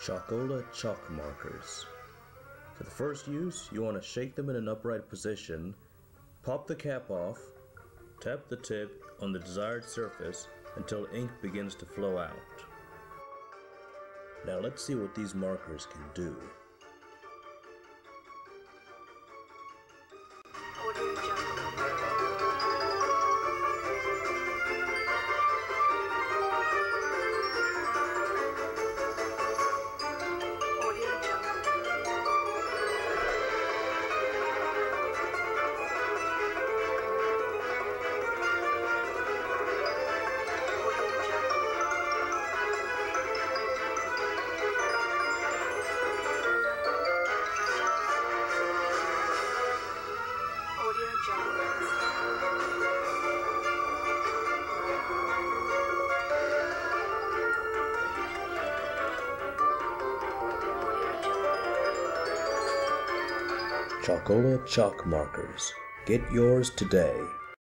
Chalkola chalk markers. For the first use, you want to shake them in an upright position, pop the cap off, tap the tip on the desired surface until ink begins to flow out. Now let's see what these markers can do. Chalkola chalk markers. Get yours today.